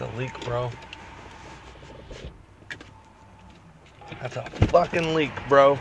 That's a leak, bro. That's a fucking leak, bro.